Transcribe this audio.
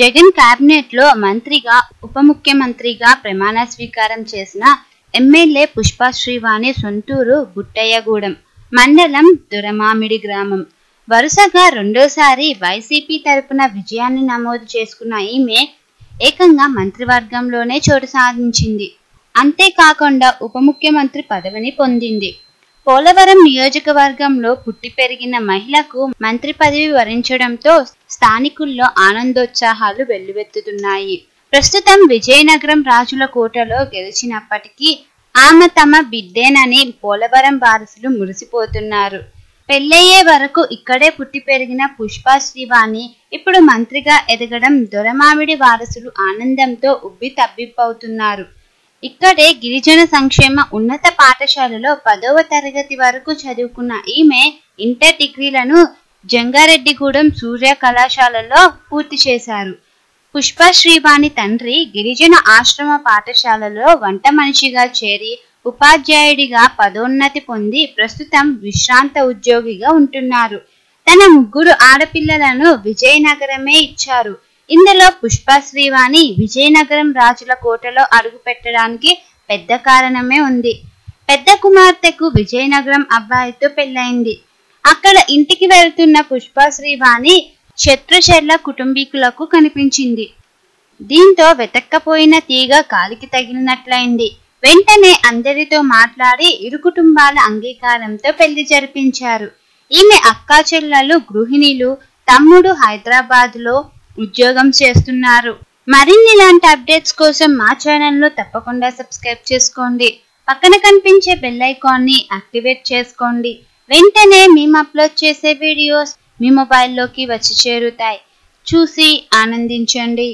జగన్ కేబినెట్లో మంత్రిగా ఉప ముఖ్యమంత్రిగా ప్రమాణ స్వీకారం చేసిన ఎమ్మెల్యే పుష్ప శ్రీవాణి సొంతూరు గుట్టయ్యగూడెం మండలం దురమామిడి గ్రామం. వరుసగా రెండోసారి వైసీపీ తరపున విజయాన్ని నమోదు చేసుకున్న ఈమె ఏకంగా మంత్రివర్గంలోనే చోటు సాధించింది. అంతేకాకుండా ఉప ముఖ్యమంత్రి పదవిని పొందింది. పోలవరం నియోజకవర్గంలో పుట్టి పెరిగిన మహిళకు మంత్రి పదవి వరించడంతో స్థానికుల్లో ఆనందోత్సాహాలు వెల్లువెత్తుతున్నాయి. ప్రస్తుతం విజయనగరం రాజుల కోటలో గెలిచినప్పటికీ ఆమె తమ బిడ్డేనని పోలవరం వారసులు మురిసిపోతున్నారు. పెళ్ళయ్యే వరకు ఇక్కడే పుట్టి పెరిగిన పుష్ప శ్రీవాణి ఇప్పుడు మంత్రిగా ఎదగడం దొరమామిడి వారసులు ఆనందంతో ఉబ్బి తబ్బిబ్బవుతున్నారు. ఇక్కడే గిరిజన సంక్షేమ ఉన్నత పాఠశాలలో పదవ తరగతి వరకు చదువుకున్న ఈమె ఇంటర్ డిగ్రీలను జంగారెడ్డిగూడెం సూర్య కళాశాలలో పూర్తి చేశారు. పుష్ప శ్రీవాణి తండ్రి గిరిజన ఆశ్రమ పాఠశాలలో వంట మనిషిగా చేరి ఉపాధ్యాయుడిగా పదోన్నతి పొంది ప్రస్తుతం విశ్రాంత ఉద్యోగిగా ఉంటున్నారు. తన ముగ్గురు ఆడపిల్లలను విజయనగరమే ఇచ్చారు. ఇందులో పుష్ప శ్రీవాణి విజయనగరం రాజుల కోటలో అడుగుపెట్టడానికి పెద్ద కారణమే ఉంది. పెద్ద కుమార్తెకు విజయనగరం అబ్బాయితో పెళ్ళైంది అక్కడ ఇంటికి వెళ్తున్న పుష్ప శ్రీవాణి శత్రుశర్ల కుటుంబీకులకు కనిపించింది. దీంతో వెతక్కపోయిన తీగ కాలికి తగిలినట్లయింది. వెంటనే అందరితో మాట్లాడి ఇరు కుటుంబాల అంగీకారంతో పెళ్ళి జరిపించారు. ఈమె అక్కా చెల్లెలు గృహిణులు తమ్ముడు హైదరాబాద్లో ఉద్యోగం చేస్తున్నారు. మరిన్ని ఇలాంటి అప్డేట్స్ కోసం మా ఛానల్ను తప్పకుండా సబ్స్క్రైబ్ చేసుకోండి. పక్కన కనిపించే బెల్ ఐకాన్ని యాక్టివేట్ చేసుకోండి. వెంటనే మేము అప్లోడ్ చేసే వీడియోస్ మీ మొబైల్లోకి వచ్చి చేరుతాయి. చూసి ఆనందించండి.